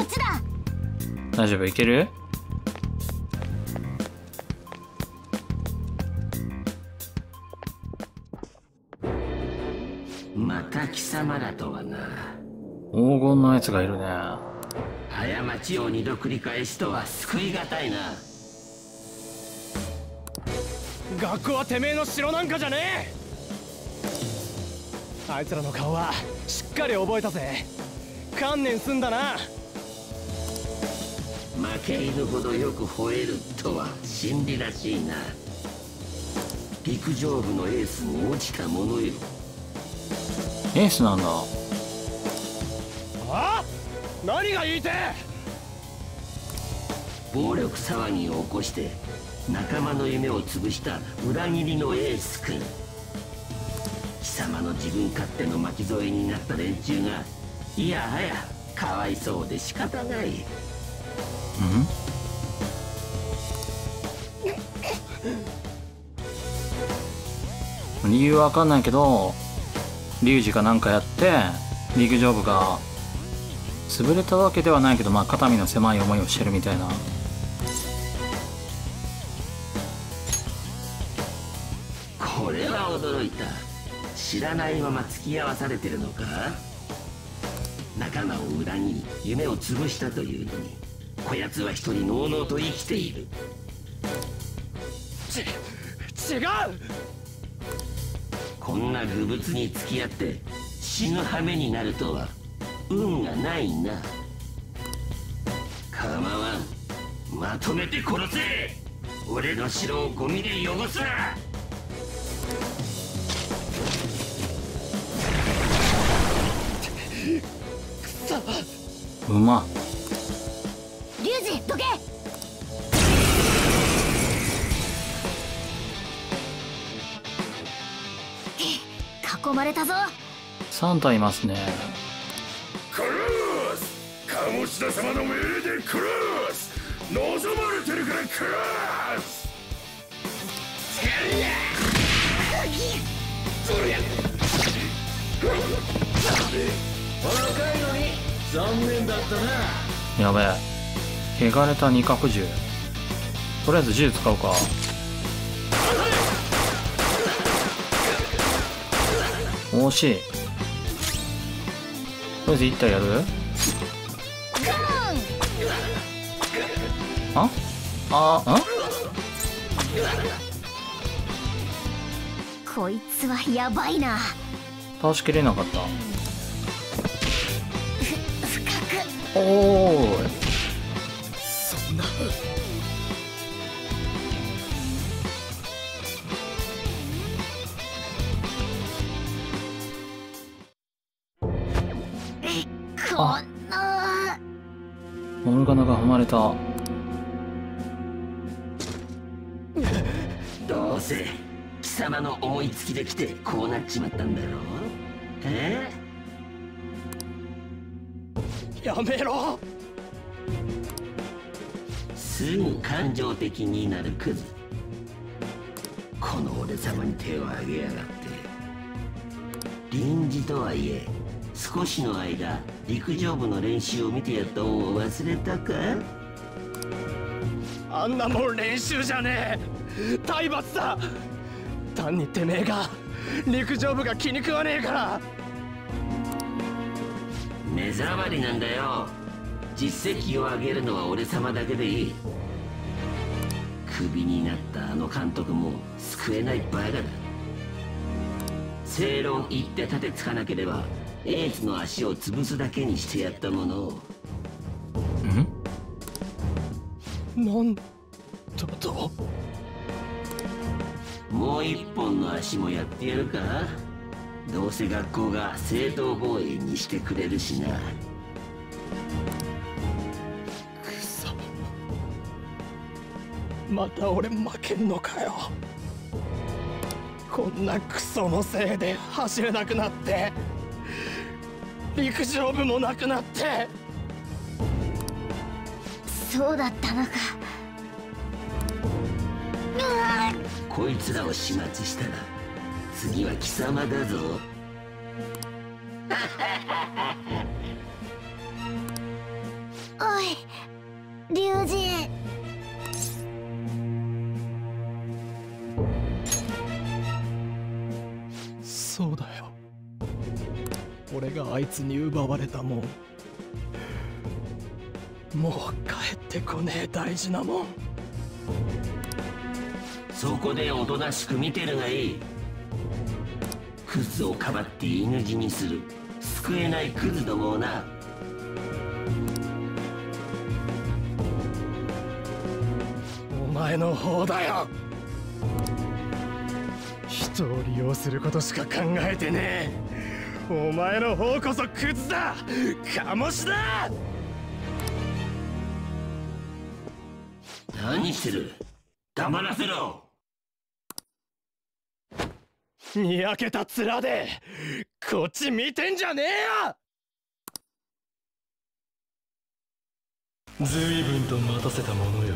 こっちだ。大丈夫？いける？また貴様らとはな。黄金のやつがいるね。過ちを二度繰り返すとは救いがたいな。学校はてめえの城なんかじゃねえ。あいつらの顔はしっかり覚えたぜ。観念すんだな負け犬ほどよく吠えるとは真理らしいな。陸上部のエースも落ちたものよ。エースなんだ。あ？何が言いて暴力騒ぎを起こして仲間の夢を潰した裏切りのエース君。貴様の自分勝手の巻き添えになった連中がいやはやかわいそうで仕方ないん理由わかんないけどリュウジがなんかやって陸上部が潰れたわけではないけどまあ肩身の狭い思いをしてるみたいな。これは驚いた。知らないまま付き合わされてるのか？仲間を裏切り夢を潰したというのに。こやつは一人のうのうと生きている。ち違う！こんな愚物に付き合って死ぬ羽目になるとは運がないな。構わん。まとめて殺せ！俺の城をゴミで汚すな！うまリ囲まれたぞ。3体いますね。クルース鴨志田様の命令でクルース望まれてるからクルース若いのに残念だったなやべえ。汚れた二角銃。とりあえず銃使うか惜しい。とりあえず1体やる？あ？あ。あ？こいつはやばいな。倒しきれなかった。おーいナが踏まれた。どうせ貴様の思いつきで来てこうなっちまったんだろう？え？やめろ！すぐ感情的になるクズ。この俺様に手を挙げやがって。臨時とはいえ少しの間陸上部の練習を見てやった恩を忘れたか？あんなもん練習じゃねえ。体罰だ。単にてめえが陸上部が気に食わねえから。目障りなんだよ。実績を上げるのは俺様だけでいい。クビになったあの監督も救えないバカだ。正論言って立てつかなければエースの足を潰すだけにしてやったものを。なんだともう一本の足もやってやるか？どうせ学校が正当防衛にしてくれるしな。くそ。また俺負けんのかよ。こんなクソのせいで走れなくなって。陸上部もなくなってそうだったのか。こいつらを始末したら次は貴様だぞ。龍神。そうだよ。俺があいつに奪われたもんもう帰ってこねえ大事なもん。そこでおとなしく見てるがいい。クズをかばって犬死にする。救えないクズどもをな。お前の方だよ。人を利用することしか考えてねえ。お前の方こそクズだ。カモシだ何してる？黙らせろ。にやけた面でこっち見てんじゃねえよ！随分と待たせたものよ。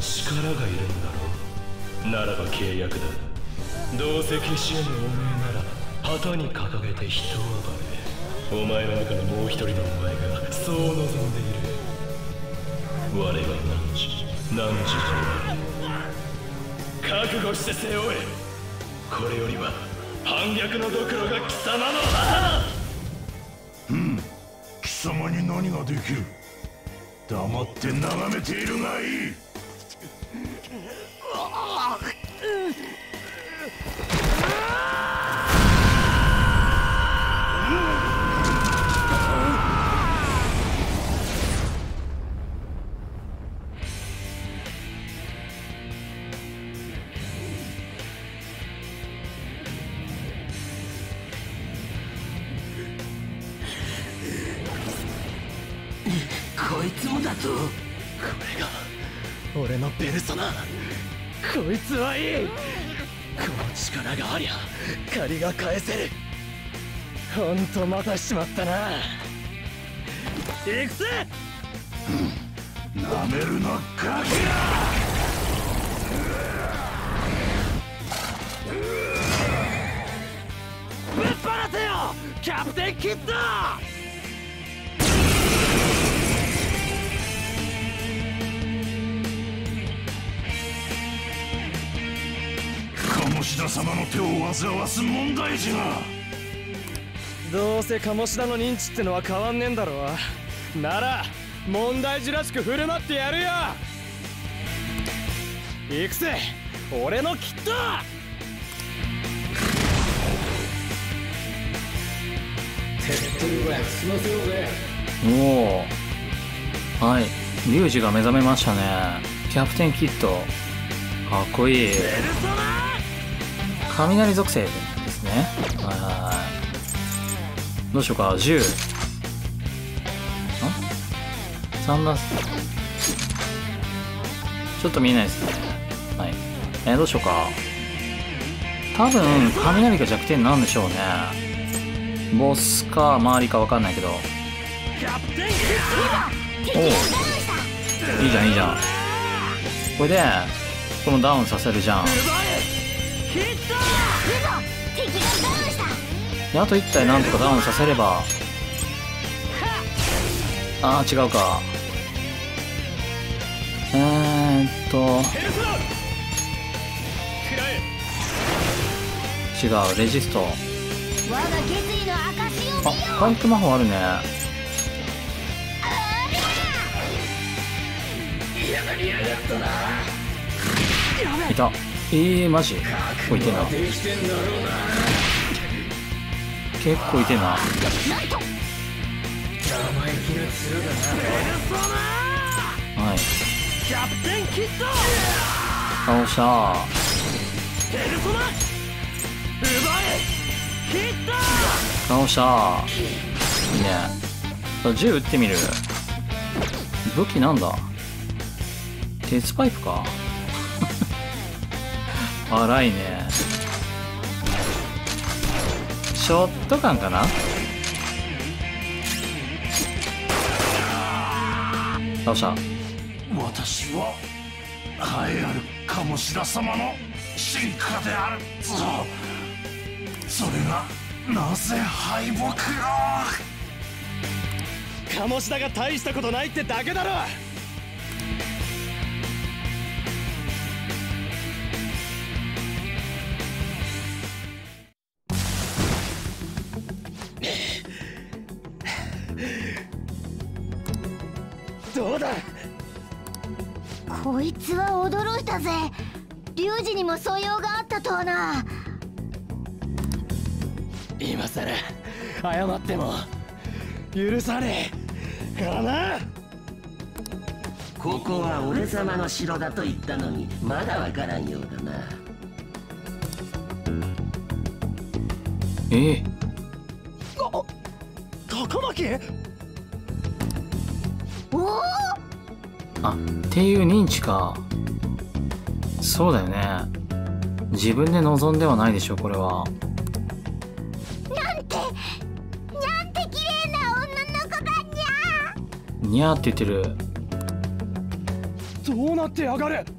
力がいるんだろう。ならば契約だ。どうせ消し絵のおめえなら旗に掲げて人を暴れお前の中のもう一人のお前がそう望んでいる。我は何時何時と覚悟して背負えこれよりは反逆のドクロが貴様の母だうん。貴様に何ができる。黙って眺めているがいい。いつはいい。この力がありゃ借りが返せる。ほんと待たしちまったな。行くぜ。なめるなガキぶっ放せよ。キャプテンキッド鴨志田様の手を煩わす問題児がどうせ鴨志田の認知ってのは変わんねえんだろなら問題児らしく振る舞ってやるよ。行くぜ俺のキッドおおはい。リュウジが目覚めましたね。キャプテンキッドかっこいい雷属性ですね。はい。はいどうしようか。10ん？3だちょっと見えないですね。はい。えーどうしようか。多分雷が弱点なんでしょうね。ボスか周りか分かんないけど。おおいいじゃんいいじゃん。これでこのダウンさせるじゃん。であと1体なんとかダウンさせれば。ああ違うか。えー、っと。違うレジスト。あ回復魔法あるね。いたえー、マジ？結構いてな。結構いてな。はい。倒した。倒した。いいね。銃撃ってみる。武器なんだ。鉄パイプか。荒いね。ショットガンかな？倒した。私は栄えある鴨志田様の進化であるぞ。それがなぜ敗北を？鴨志田が大したことないってだけだろいたぜ。リュウジにも素養があったとはな。今さら謝っても許さねえ。かな。ここは俺様の城だと言ったのにまだわからんようだな。ええ。高巻？おおあっていう認知かそうだよね。自分で望んではないでしょこれは。なんてなんて綺麗な女の子だにゃにゃーって言ってる。どうなってやがる？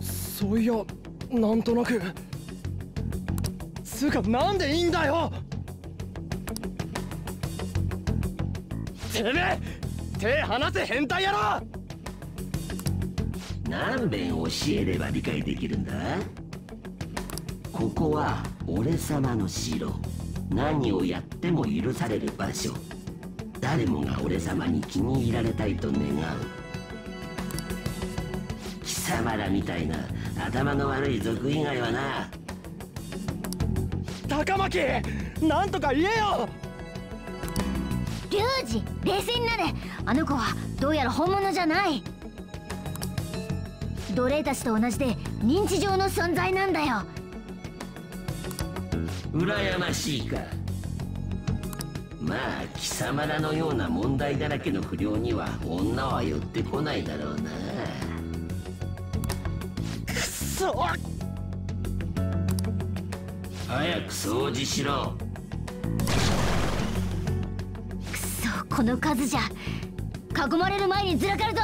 そういやなんとなく。つうかなんでいいんだよ？てめえ手離せ変態野郎！何遍教えれば理解できるんだ？ここは俺様の城。何をやっても許される場所。誰もが俺様に気に入られたいと願う。貴様らみたいな頭の悪い族以外はな。高巻！なんとか言えよリュウジ冷静になれ。あの子はどうやら本物じゃない。奴隷たちと同じで認知上の存在なんだよ。羨ましいか。まあ貴様らのような問題だらけの不良には女は寄ってこないだろうな。くそ。早く掃除しろこの数じゃ囲まれる前にずらかるぞ。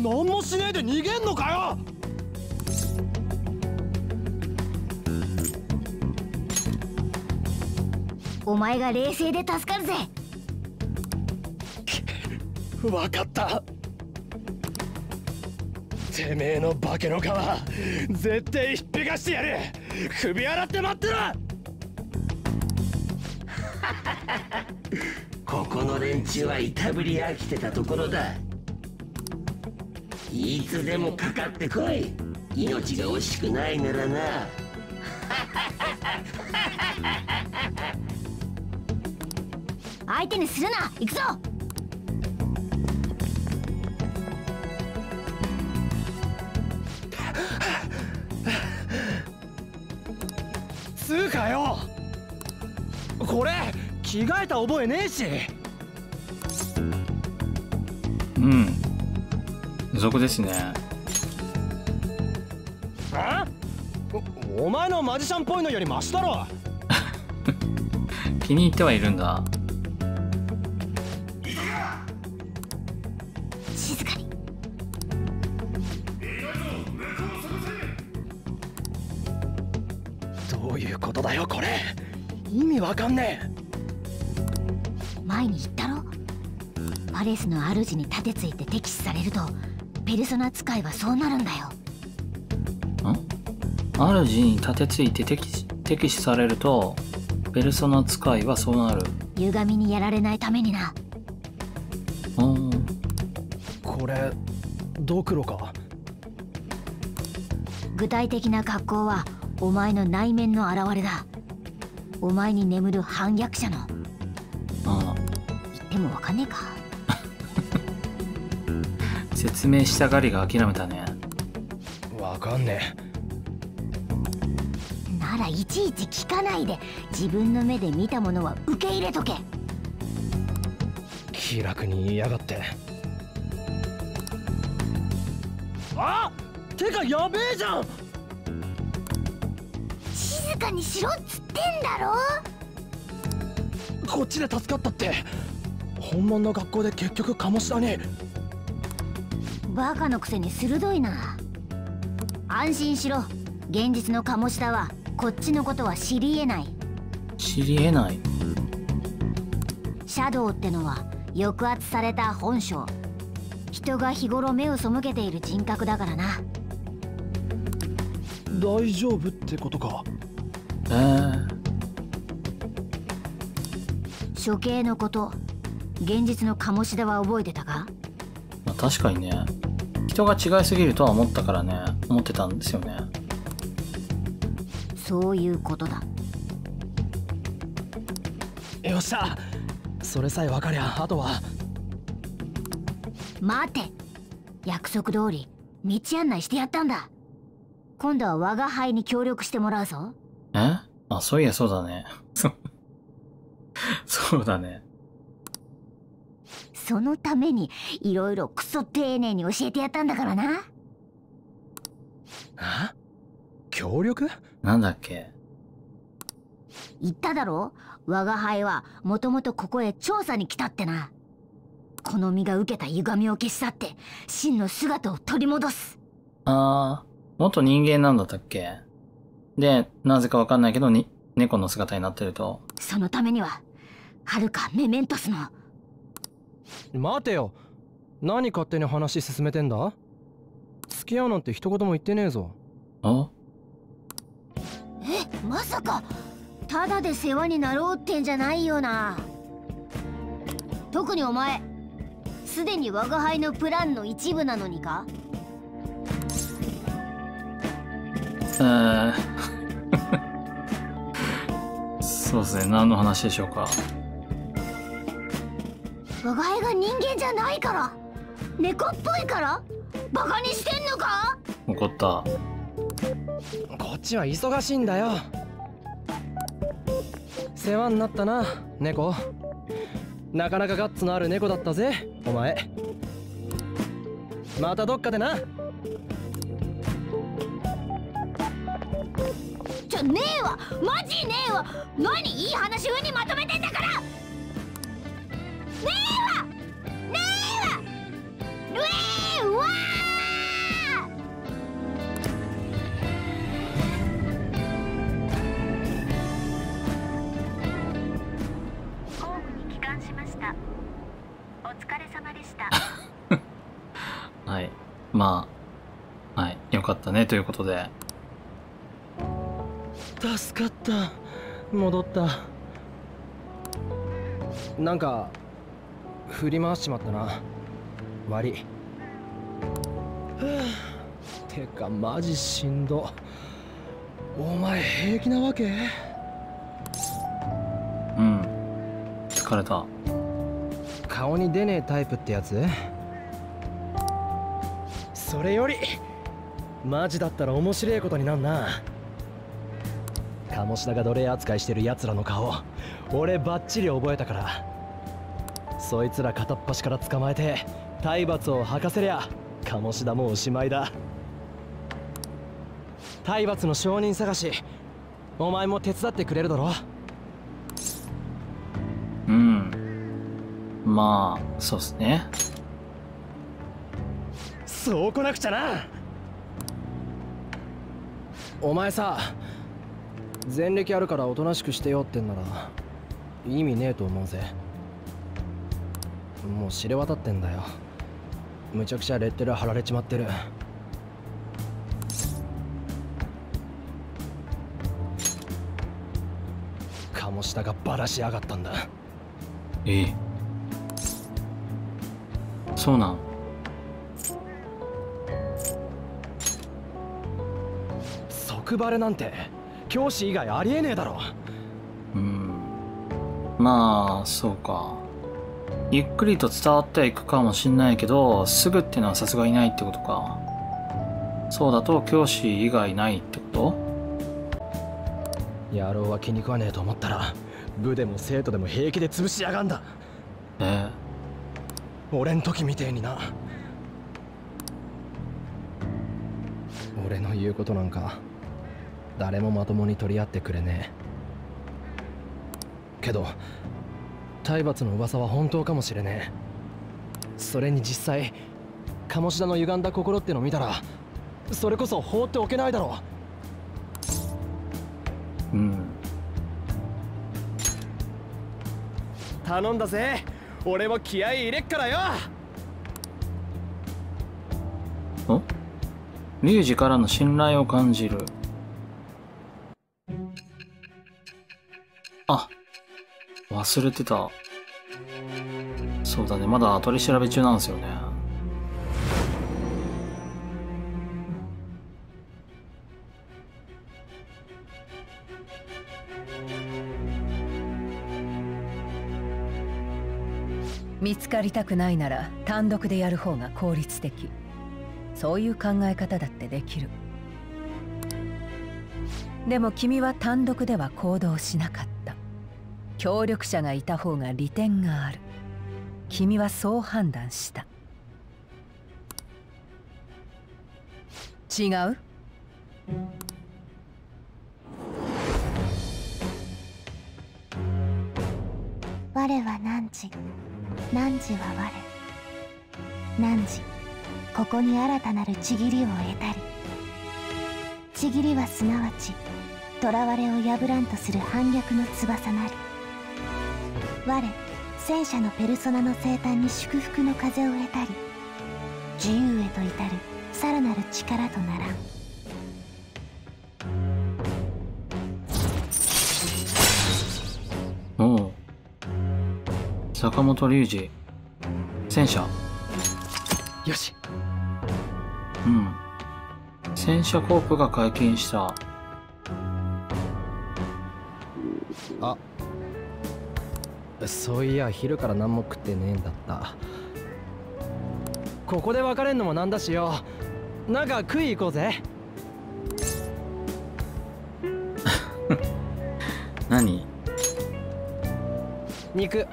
何もしねえで逃げんのかよ！お前が冷静で助かるぜ。わかった。てめえの化けの皮絶対ひっぺがしてやる。首洗って待ってろ ここの連中はいたぶり飽きてたところだ。いつでもかかってこい。命が惜しくないならな。相手にするな。行くぞ。つうかよ。これ着替えた覚えねえし。うん。俗ですね。あおお前のマジシャンっぽいのよりマシだろ。気に入ってはいるんだ。静かに。どういうことだよこれ。意味わかんねパレスの主に盾ついて敵視されるとペルソナ使いはそうなるんだよ。主に立てついて敵視敵視されるとペルソナ使いはそうなる。歪みにやられないためにな。うん。えこれドクロか？具体的な格好はお前の内面の表れだ。お前に眠る反逆者の。あ言ってもわかんねえか説明したがりが諦めたね。わかんねならいちいち聞かないで自分の目で見たものは受け入れとけ。え気楽に言いやがって。あてかやべえじゃん！静かにしろっつってんだろ！こっちで助かったって。本物の学校で結局鴨志田にバカのくせに鋭いな。安心しろ。現実の鴨志田はこっちのことは知り得ない。知り得ない。シャドウってのは抑圧された本性。人が日頃目を背けている人格だからな。大丈夫ってことか。えー、処刑のこと現実の鴨志田は覚えてたか？まあ、確かにね人が違いすぎるとは思ったからね思ってたんですよね。そういうことだ。よっしゃ。それさえ分かりゃあとは。待て。約束通り道案内してやったんだ。今度は我が輩に協力してもらうぞ。え？あそういやそうだね。そうそうだねそのためにいろいろクソ丁寧に教えてやったんだからな。あ？協力？なんだっけ？言っただろ？我が輩はもともとここへ調査に来たってな。この身が受けた歪みを消し去って真の姿を取り戻す。あー元人間なんだったっけ？でなぜかわかんないけどに猫の姿になってると。そのためにははるかメメントスの待てよ。何勝手に話進めてんだ？付き合うなんて一言も言ってねえぞ。あ？えまさか。ただで世話になろうってんじゃないよな。特にお前すでに我が輩のプランの一部なのにか？えー。そうですね。何の話でしょうか？我が輩が人間じゃないから。猫っぽいから？バカにしてんのか？怒った。こっちは忙しいんだよ。世話になったな猫。なかなかガッツのある猫だったぜお前。またどっかでな。ちょねえわ。マジねえわ。何？いい話風にまとめてんだからまあはいよかったねということで。助かった。戻った。なんか振り回しちまったな。悪い。てかマジしんど。お前平気なわけ？うん。疲れた。顔に出ねえタイプってやつ？それより。マジだったら面白いことになんな。鴨志田が奴隷扱いしてる奴らの顔。俺バッチリ覚えたから。そいつら片っ端から捕まえて体罰を吐かせりゃ鴨志田もおしまいだ。体罰の証人探しお前も手伝ってくれるだろ。うん。まあそうっすね。そうこなくちゃな。お前さ前歴あるからおとなしくしてよってんなら意味ねえと思うぜ。もう知れ渡ってんだよ。むちゃくちゃレッテル貼られちまってる。鴨下がバラしやがったんだ。ええ。そうなん即バレなんて教師以外ありえねえだろ。うん。まあそうか。ゆっくりと伝わってはいくかもしんないけどすぐってのはさすがにないってことか。そうだと教師以外ないってこと？野郎は気に食わねえと思ったら部でも生徒でも平気で潰しやがんだ。え？俺ん時みてえにな。俺の言うことなんか誰もまともに取り合ってくれねえ。けど体罰の噂は本当かもしれねえ。それに実際鴨志田の歪んだ心っての見たらそれこそ放っておけないだろう。ん。頼んだぜ。俺も気合い入れっからよ。お？リュウジからの信頼を感じる忘れてた。そうだね。まだ取り調べ中なんですよね。見つかりたくないなら単独でやる方が効率的。そういう考え方だってできる。でも君は単独では行動しなかった。協力者がいた方が利点がある。君はそう判断した。違う？我は汝汝は我？汝ここに新たなるちぎりを得たり。ちぎりはすなわち囚われを破らんとする反逆の翼なり。我戦車のペルソナの生誕に祝福の風を得たり自由へと至るさらなる力とならん。おう坂本龍二戦車。よし。うん。戦車コープが解禁した。あそういや昼から何も食ってねえんだった。ここで別れんのもなんだしよ。なんか食い行こうぜ。何？肉。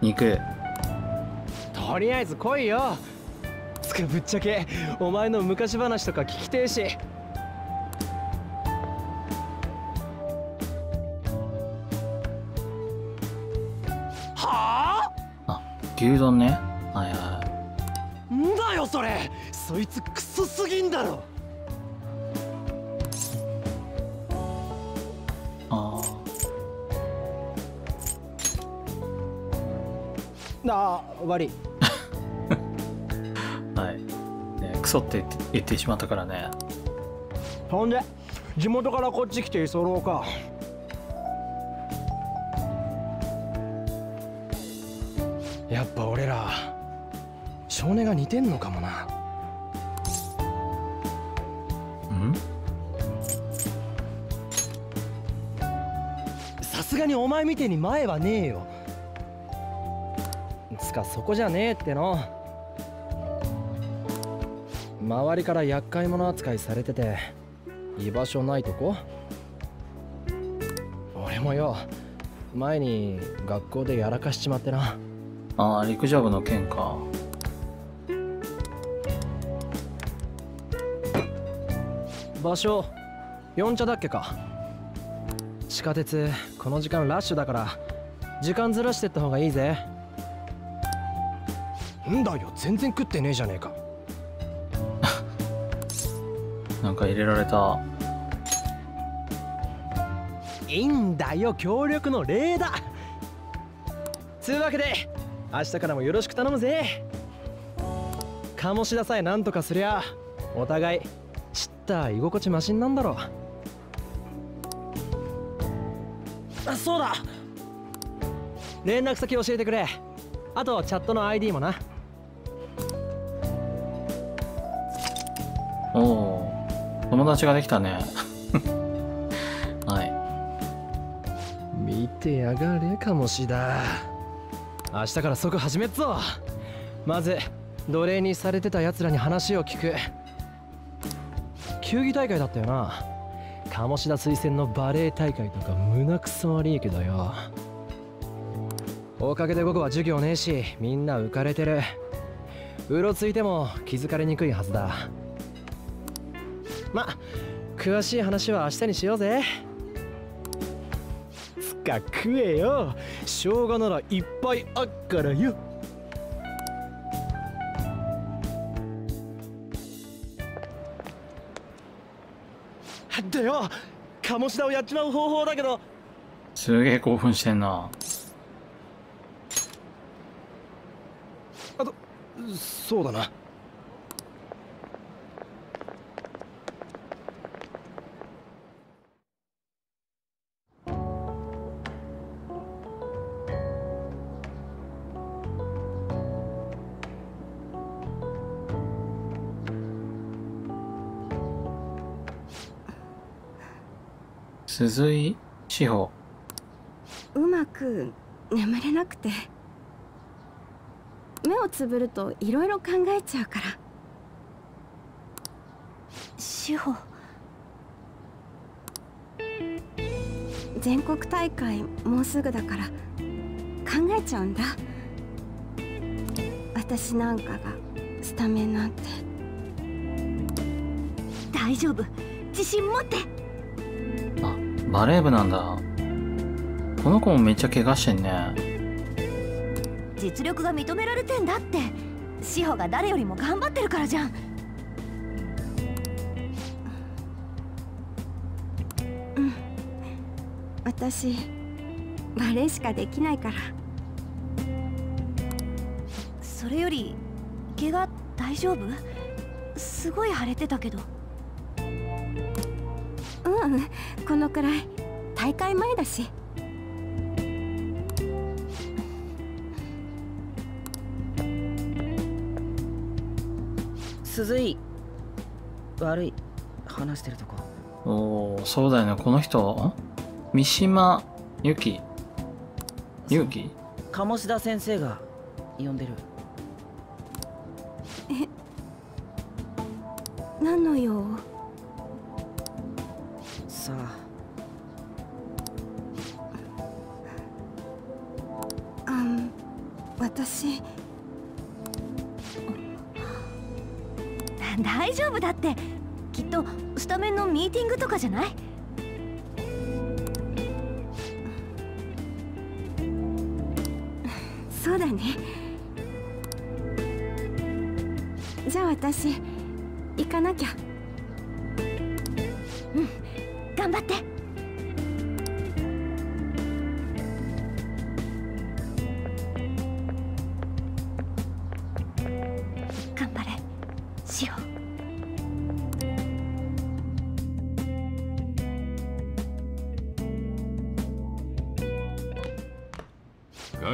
肉。とりあえず来いよ。つかぶっちゃけお前の昔話とか聞きてえし牛丼ね。はいはい。んだよそれ。そいつクソすぎんだろ。あああ悪い。あ はい、ね、クソって言って言ってしまったからね。ほんで地元からこっち来て居候か少年が似てんのかもな。うん？さすがにお前みてえに前はねえよ。つかそこじゃねえっての。周りから厄介者扱いされてて居場所ないとこ。俺もよ前に学校でやらかしちまってな。ああ陸上部の件か場所四茶だっけか。地下鉄この時間ラッシュだから時間ずらしてった方がいいぜ。んだよ全然食ってねえじゃねえか。なんか入れられた。いいんだよ協力の礼だ。つうわけで明日からもよろしく頼むぜ。鴨志田さえなんとかすりゃお互いちった居心地マシンなんだろあそうだ。連絡先教えてくれ。あとチャットの ID もな。おお友達ができたね。はい。見てやがれ鴨志田明日から即始めっぞ。まず奴隷にされてた奴らに話を聞く球技大会だったよな。鴨志田推薦のバレエ大会とか胸くそ悪いけどよ。おかげで午後は授業ねえしみんな浮かれてる。うろついても気づかれにくいはずだ。ま詳しい話は明日にしようぜ。つか食えよ。生姜ならいっぱいあっからよでよ。鴨志田をやっちまう方法だけど。すげえ興奮してんな。あとそうだな鈴井志保。うまく眠れなくて。目をつぶるといろいろ考えちゃうから。志保。全国大会もうすぐだから考えちゃうんだ。私なんかがスタメンなんて。大丈夫。自信持って。バレー部なんだ。この子もめっちゃ怪我してんね。実力が認められてんだって。志保が誰よりも頑張ってるからじゃん。私バレエしかできないから。それより怪我大丈夫？すごい腫れてたけどうんこのくらい。大会前だし。鈴井。悪い。話してるとこ。おおそうだよね。この人。ん三島由紀。由紀？鴨志田先生が呼んでるない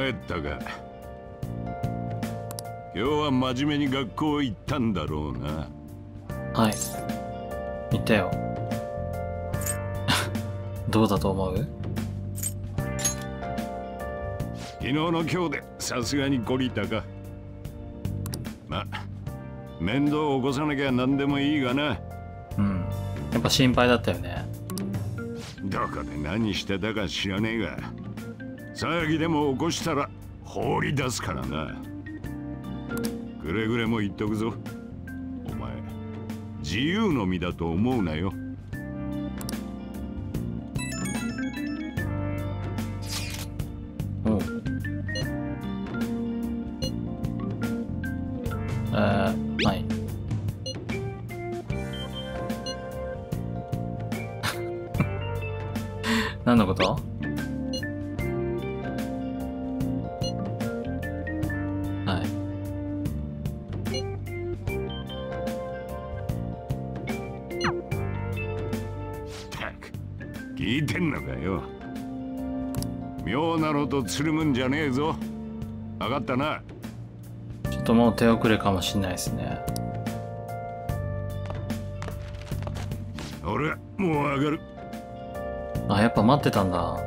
帰ったか。今日は真面目に学校行ったんだろうな。はい。言ったよ。どうだと思う？昨日の今日でさすがに懲りたか。ま面倒を起こさなきゃ何でもいいがな。うん。やっぱ心配だったよね。どこで何してたか知らねえが騒ぎでも起こしたら放り出すからな。くれぐれも言っとくぞ。お前自由の身だと思うなよ。おうえー、はい。何のこと？とつるむんじゃねえぞ。分かったな？ちょっともう手遅れかもしんないですね。俺はもう上がる。あやっぱ待ってたんだ。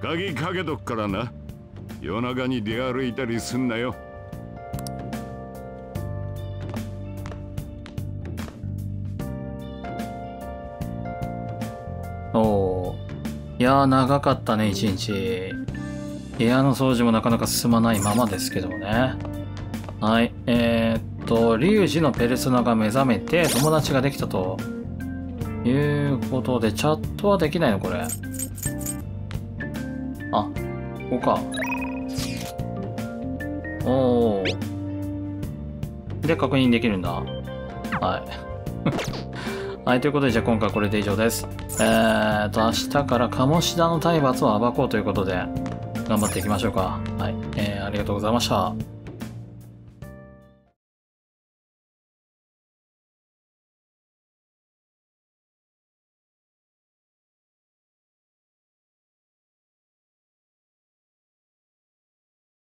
鍵かけとくからな。夜中に出歩いたりすんなよ。おおいやー長かったね一日部屋の掃除もなかなか進まないままですけどもね。はい。えー、っとリュウジのペルソナが目覚めて友達ができたということでチャットはできないのこれ。あここか。おおで確認できるんだ。はい。はい、ということで、じゃあ今回これで以上です。えーと、明日から鴨志田の体罰を暴こうということで、頑張っていきましょうか。はい、えー、ありがとうございました。